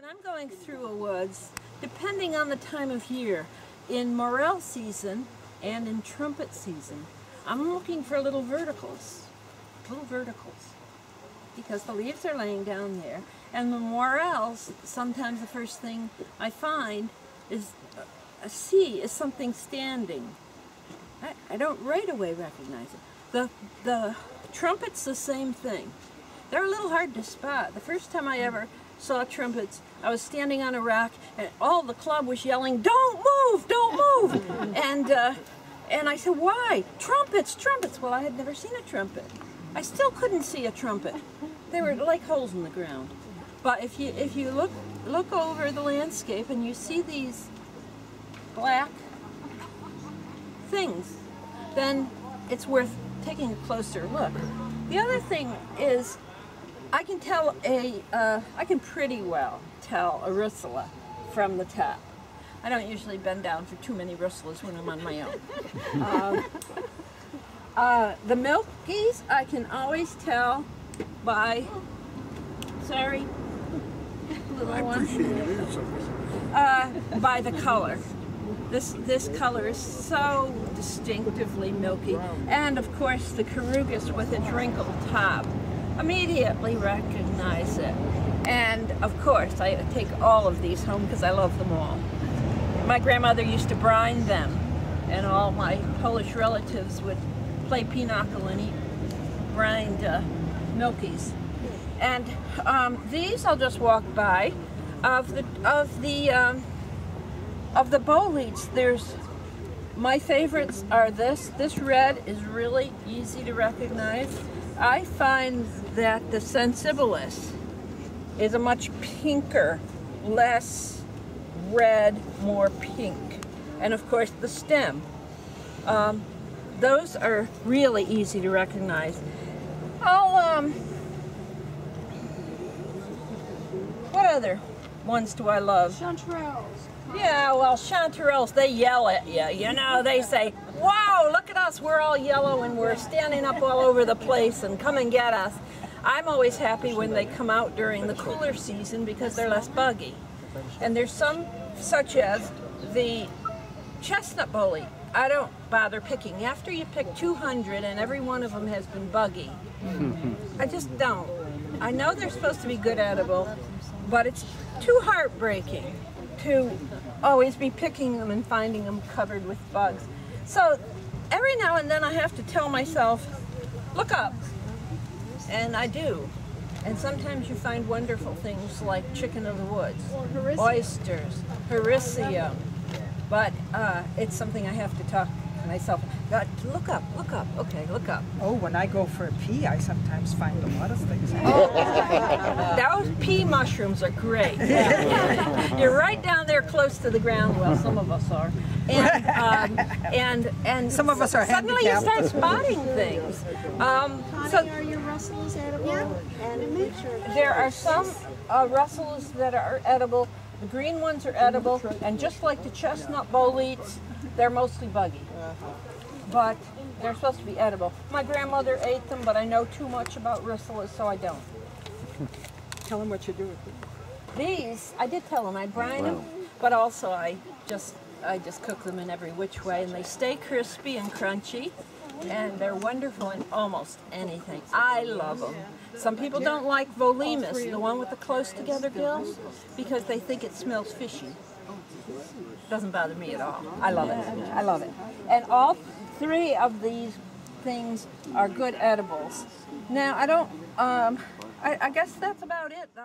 When I'm going through a woods, depending on the time of year, in morel season and in trumpet season, I'm looking for little verticals, little verticals, because the leaves are laying down there, and the morels, sometimes the first thing I find is a see is something standing. I, I don't right away recognize it. The, the trumpet's the same thing. They're a little hard to spot. The first time I ever saw trumpets, I was standing on a rock and all the club was yelling, don't move, don't move. and, uh, and I said, why? Trumpets, trumpets. Well, I had never seen a trumpet. I still couldn't see a trumpet. They were like holes in the ground. But if you, if you look, look over the landscape and you see these black things, then it's worth taking a closer look. The other thing is I can tell a, uh, I can pretty well tell a russula from the top. I don't usually bend down for too many russulas when I'm on my own. um, uh, the milkies I can always tell by, sorry, little I one, appreciate uh, by the color. This, this color is so distinctively milky. And of course the corrugis with its wrinkled top immediately recognize it. And of course, I take all of these home because I love them all. My grandmother used to brine them, and all my Polish relatives would play pinochle and eat brined uh, milkies. And um, these I'll just walk by. Of the of the um, of the boletes, there's my favorites are this. This red is really easy to recognize. I find that the sensibilis is a much pinker, less red, more pink. And of course the stem. Um, those are really easy to recognize. I'll, um, what other ones do I love? Chanterelles. Yeah, well, chanterelles, they yell at you. You know, they say, wow, look at us, we're all yellow and we're standing up all over the place and come and get us. I'm always happy when they come out during the cooler season because they're less buggy. And there's some, such as the chestnut bolete. I don't bother picking. After you pick 200 and every one of them has been buggy, I just don't. I know they're supposed to be good edible, but it's too heartbreaking to always be picking them and finding them covered with bugs. So every now and then I have to tell myself, look up. And I do. And sometimes you find wonderful things like chicken of the woods, oysters, hericium. But uh, it's something I have to talk myself. God, look up, look up. Okay, look up. Oh, when I go for a pee, I sometimes find a lot of things. Those pea mushrooms are great. You're right down there close to the ground. Well, some of us are. And um, and and Some of us are suddenly you start spotting things. Um, so are your Russells edible? Yeah. And there are some uh, Russells that are edible. The green ones are edible, and just like the chestnut boletes, they're mostly buggy. But they're supposed to be edible. My grandmother ate them, but I know too much about Russulas, so I don't. Tell them what you do. With them. these, I did tell them I brine them, but also I just I just cook them in every which way, and they stay crispy and crunchy, and they're wonderful in almost anything. I love them. Some people don't like Volemus, the one with the close together gills, because they think it smells fishy. Doesn't bother me at all. I love it. I love it. And all three of these things are good edibles. Now I don't. Um, I, I guess that's about it. Uh,